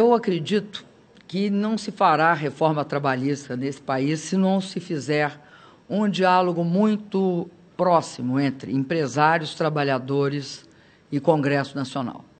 Eu acredito que não se fará reforma trabalhista nesse país se não se fizer um diálogo muito próximo entre empresários, trabalhadores e Congresso Nacional.